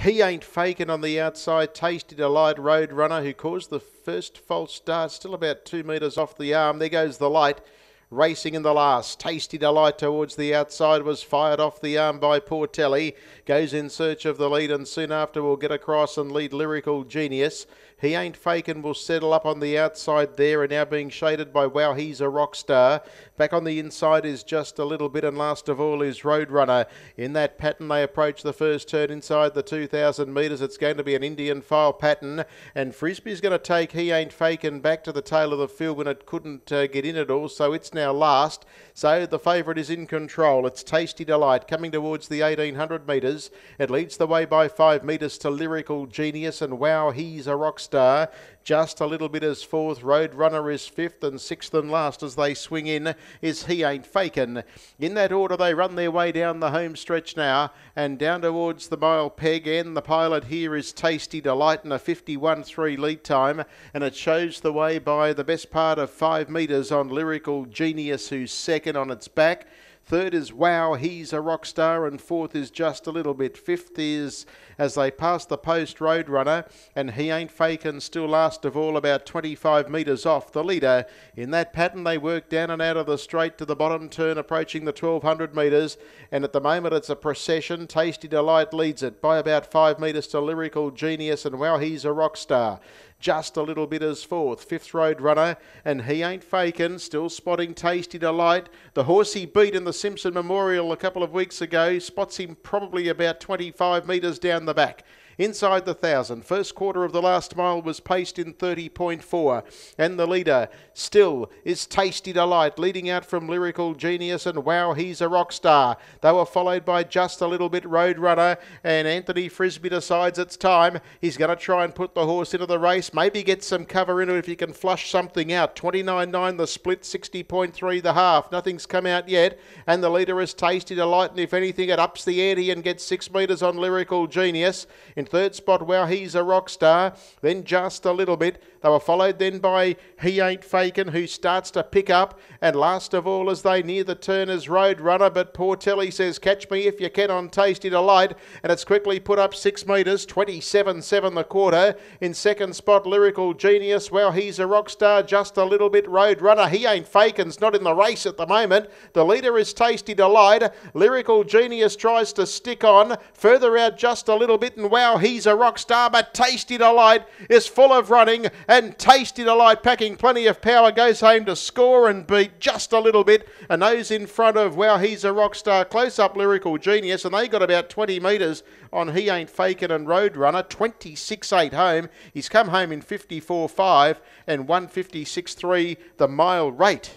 He ain't faking on the outside. Tasty Delight Road Runner, who caused the first false start, still about two metres off the arm. There goes the light. Racing in the last. Tasty Delight towards the outside was fired off the arm by Portelli. Goes in search of the lead and soon after will get across and lead Lyrical Genius. He ain't faking will settle up on the outside there and now being shaded by Wow He's a Rock Star. Back on the inside is just a little bit and last of all is Roadrunner. In that pattern they approach the first turn inside the 2,000 metres. It's going to be an Indian file pattern and Frisby's going to take He Ain't Faking back to the tail of the field when it couldn't uh, get in at all. So it's now last. So the favourite is in control. It's Tasty Delight coming towards the 1800 metres. It leads the way by five metres to Lyrical Genius and Wow He's a Rock Star. Just a little bit as fourth. Road Runner is fifth and sixth and last as they swing in is He Ain't Fakin'. In that order, they run their way down the home stretch now and down towards the mile peg end. The pilot here is Tasty Delight in a 51.3 lead time and it shows the way by the best part of five metres on Lyrical Genius who's second on its back. Third is Wow, he's a rock star. And fourth is Just a Little Bit. Fifth is as they pass the post Roadrunner. And he ain't faking, still last of all, about 25 metres off the leader. In that pattern, they work down and out of the straight to the bottom turn, approaching the 1200 metres. And at the moment, it's a procession. Tasty Delight leads it by about five metres to Lyrical Genius. And wow, he's a rock star just a little bit as fourth. Fifth road runner, and he ain't faking, still spotting Tasty Delight. The horse he beat in the Simpson Memorial a couple of weeks ago spots him probably about 25 metres down the back inside the thousand. First quarter of the last mile was paced in 30.4, and the leader still is Tasty Delight, leading out from Lyrical Genius and Wow, he's a rock star. They were followed by just a little bit Roadrunner, and Anthony Frisby decides it's time. He's going to try and put the horse into the race, maybe get some cover into it if he can flush something out. 29.9 the split, 60.3 the half. Nothing's come out yet, and the leader is Tasty Delight, and if anything, it ups the ante and gets six metres on Lyrical Genius. In third spot, wow, he's a rock star. Then just a little bit. They were followed then by He Ain't Faking, who starts to pick up. And last of all, as they near the Turner's Road Runner, but Portelli says, Catch me if you can on Tasty Delight. And it's quickly put up six metres, 27 7 the quarter. In second spot, Lyrical Genius. Well, he's a rock star, just a little bit Road Runner. He Ain't Faking's not in the race at the moment. The leader is Tasty Delight. Lyrical Genius tries to stick on. Further out just a little bit, and wow, he's a rock star, but Tasty Delight is full of running, and Tasty Delight packing plenty of power goes home to score and beat just a little bit. And those in front of, wow, he's a rock star, close up lyrical genius, and they got about 20 metres on He Ain't Faking and Roadrunner, 26.8 home. He's come home in 54.5 and 156.3 the mile rate.